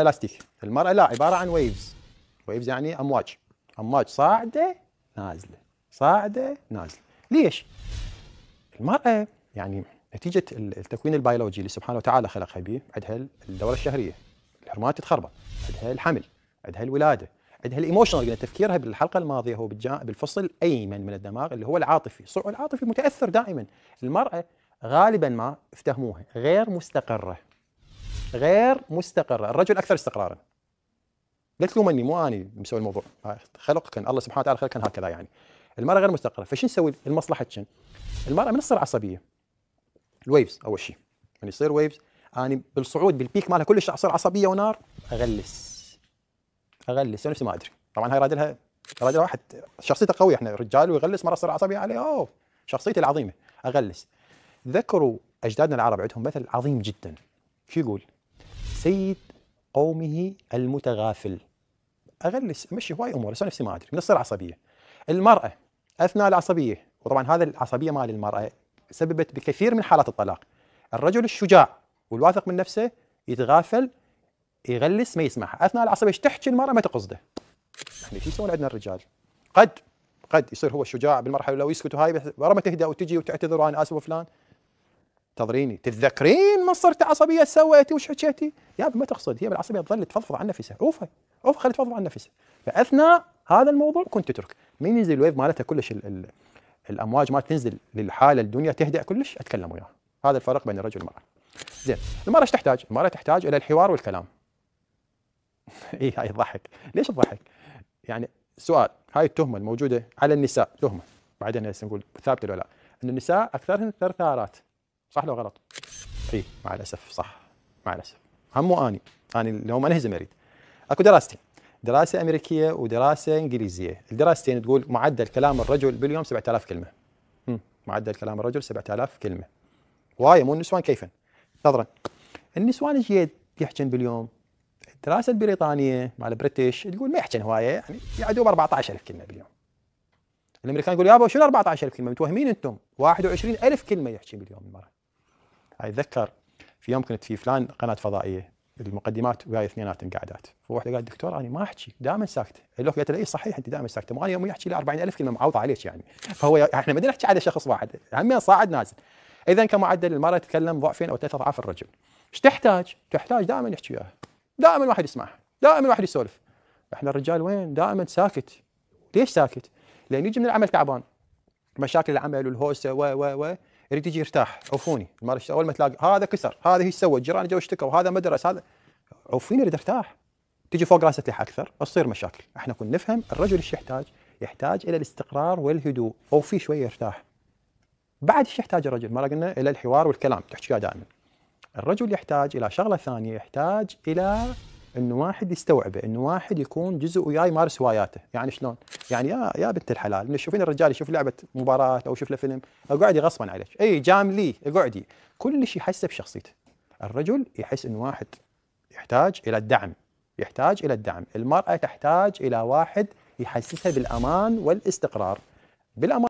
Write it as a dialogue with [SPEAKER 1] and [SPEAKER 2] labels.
[SPEAKER 1] الاستيك المرأة لا عبارة عن waves waves يعني أمواج. أمواج صاعدة نازلة. صاعدة نازلة. ليش؟ المرأة يعني نتيجة التكوين البيولوجي اللي سبحانه وتعالى خلقها به عندها الدورة الشهرية. الهرمونات تتخربط عندها الحمل. عندها الولادة. عندها ال emotional قلنا تفكيرها بالحلقة الماضية هو بالفصل الايمن من الدماغ اللي هو العاطفي. الصعود العاطفي متأثر دائما. المرأة غالبا ما افتهموها. غير مستقرة. غير مستقرة. الرجل أكثر استقرارا. لا تلومني مو أني مسوي الموضوع. خلق كان الله سبحانه وتعالى خلق كان هكذا يعني. المرأة غير مستقرة. فشو نسوي؟ المصلحة شن؟ المرأة من تصير عصبية. ال waves أول شيء من يصير waves أنا بالصعود بال peak مالها كلش أصير عصبية ونار أغلس. أغلس نفسي ما أدري. طبعا هاي رادلها رادل واحد. شخصيته قوية إحنا رجال ويغلس مرة تصير عصبية عليه أوه. شخصيتي العظيمة. أغلس. ذكروا أجدادنا العرب عندهم مثل عظيم جدا. شو يقول؟ سيد قومه المتغافل. اغلس امشي هواي امور بس نفسي ما أدري من عصبية. المرأة أثناء العصبية وطبعا هذا العصبية مال المرأة سببت بكثير من حالات الطلاق. الرجل الشجاع والواثق من نفسه يتغافل يغلس ما يسمعها. أثناء العصبية إيش تحكي المرأة؟ ما تقصده. إحنا شو يسوون عندنا الرجال؟ قد قد يصير هو الشجاع بالمرحلة الأولى ويسكت وهاي بس ما تهدى وتجي وتعتذر وأنا آسف فلان تضريني. تتذكرين ما صرت عصبية سويتي وش حكيتي؟ يا ما تقصد هي بالعصبية تظل تفضفض عن نفسها. عوفها عوفها خلي تفضفض عن نفسها. فأثناء هذا الموضوع كنت تترك من ينزل ال wave مالتها كلش ال ال الأمواج ما تنزل للحالة الدنيا تهدأ كلش أتكلم وياها هذا الفرق بين الرجل والمرأة. زين المرأة إيش تحتاج؟ المرأة تحتاج إلى الحوار والكلام. اي هاي تضحك ليش تضحك؟ يعني سؤال هاي التهمة الموجودة على النساء تهمة. بعدين هسه نقول ثابتة ولا لا. إن النساء أكثرهن ثرثارات صح لو غلط؟ اي مع الأسف صح. مع الأسف. هم مو آني. آني لو ما أنهزم أريد. أكو دراستين دراسة أمريكية ودراسة إنجليزية. الدراستين تقول معدل كلام الرجل باليوم 7000 كلمة. معدل كلام الرجل 7000 كلمة. وايه مو النسوان كيفا نظرا. النسوان إيش يحكن باليوم؟ الدراسة البريطانية مال البريتش تقول ما يحكن هواية يعني يعدوا ب 14000 كلمة باليوم. الأمريكان يقول يابا شنو 14000 كلمة؟ متوهمين أنتم. 21000 كلمة يحكي باليوم المره هاي أتذكر في يوم كنت في فلان قناة فضائية المقدمات وياي اثنيناتهم قاعدات. فواحده قالت دكتور أنا ما أحكي دائما ساكته قالت له اي صحيح أنت دائما ساكتة. مو أنا يوم يحكي لي 40000 كلمة معوضة عليك يعني. فهو إحنا ما نحكي على شخص واحد هم صاعد نازل. اذا كمعدل المرأة تتكلم ضعفين أو ثلاث أضعاف الرجل. إيش تحتاج؟ تحتاج دائما يحكي وياها دائما واحد يسمعها. دائما واحد يسولف. إحنا الرجال وين؟ دائما ساكت. ليش ساكت؟ لأن يجي من العمل تعبان. مشاكل العمل والهوسة و و و. يريد يجي يرتاح عوفوني. أول ما تلاقي هذا كسر هذا هي سوى الجيران جو اشتكوا وهذا مدرس هذا عوفيني اريد ارتاح تجي فوق راسه لح أكثر تصير مشاكل. إحنا كنا نفهم الرجل إيش يحتاج؟ يحتاج إلى الاستقرار والهدوء أو في شوية يرتاح. بعد إيش يحتاج الرجل؟ ما قلنا إلى الحوار والكلام تحكي دائما. الرجل يحتاج إلى شغلة ثانية يحتاج إلى إنه واحد يستوعبه إنه واحد يكون جزء وياه يمارس هواياته. يعني شلون؟ يعني يا يا بنت الحلال. إنه تشوفين الرجال يشوف لعبة مباراة أو يشوف له فيلم اقعدي غصبا عليك. إي جامليه اقعدي كل شيء يحسه بشخصيته. الرجل يحس إنه واحد يحتاج إلى الدعم يحتاج إلى الدعم. المرأة تحتاج إلى واحد يحسسها بالأمان والاستقرار. بالأمان